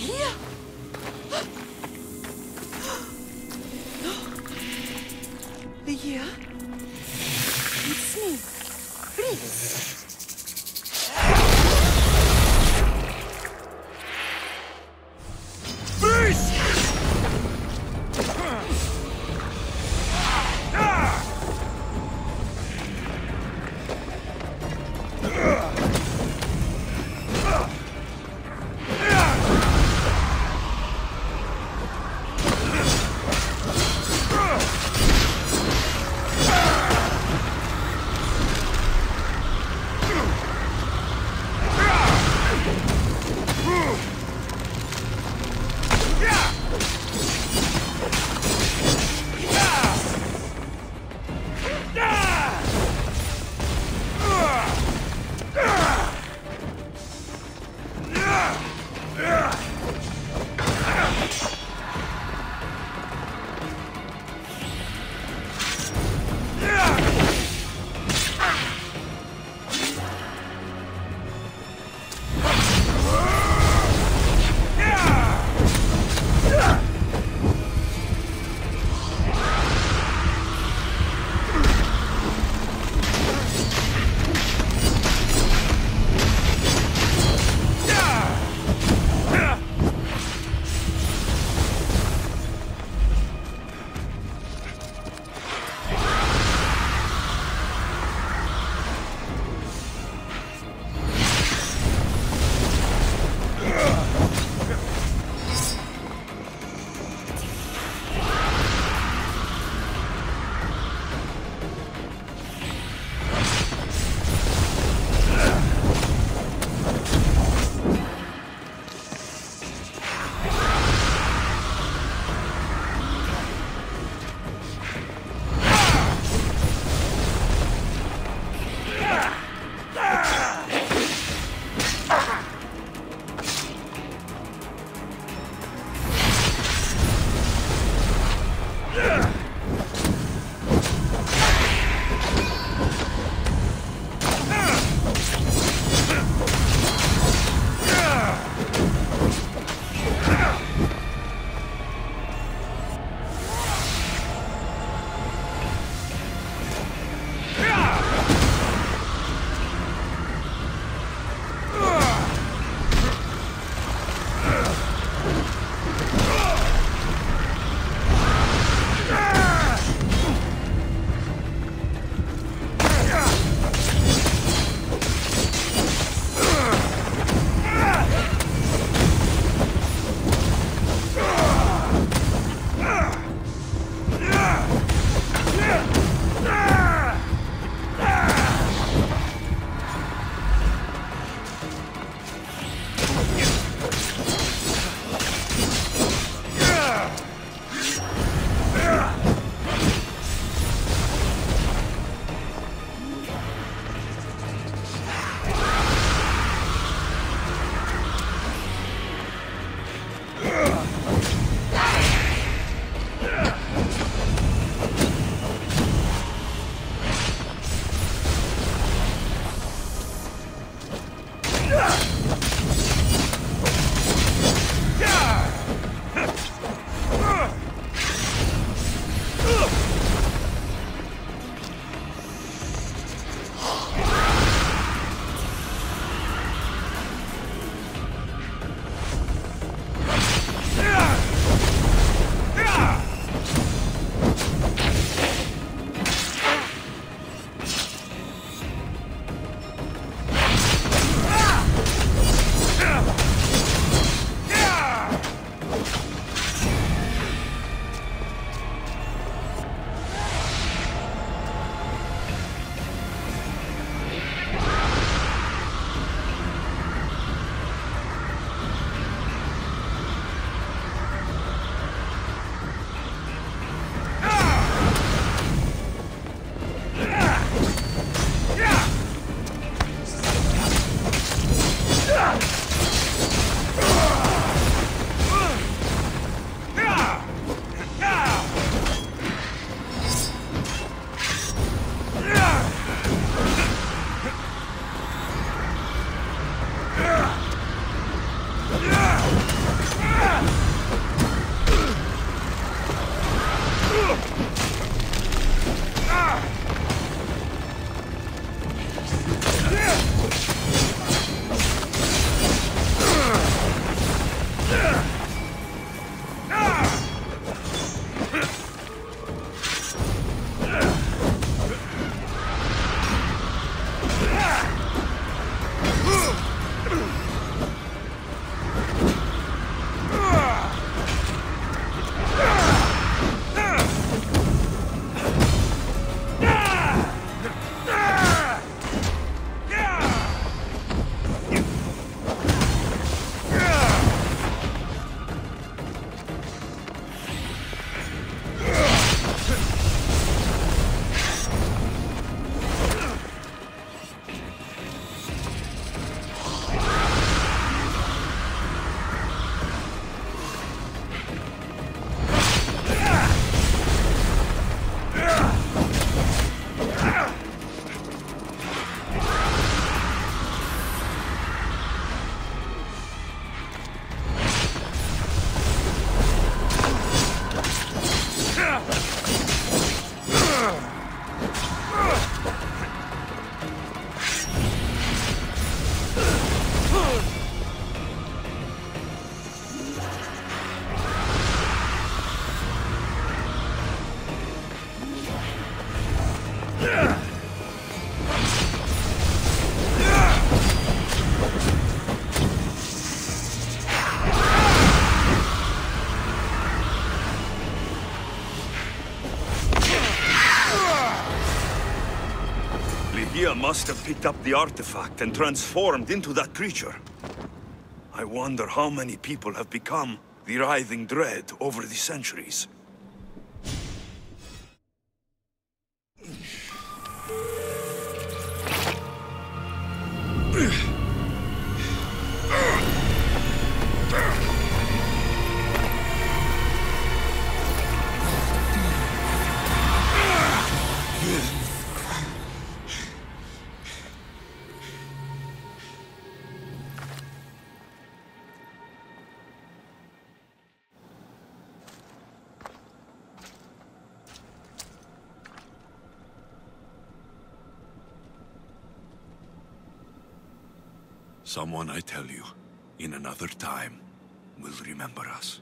hier? Must have picked up the artifact and transformed into that creature. I wonder how many people have become the writhing dread over the centuries. Someone, I tell you, in another time, will remember us.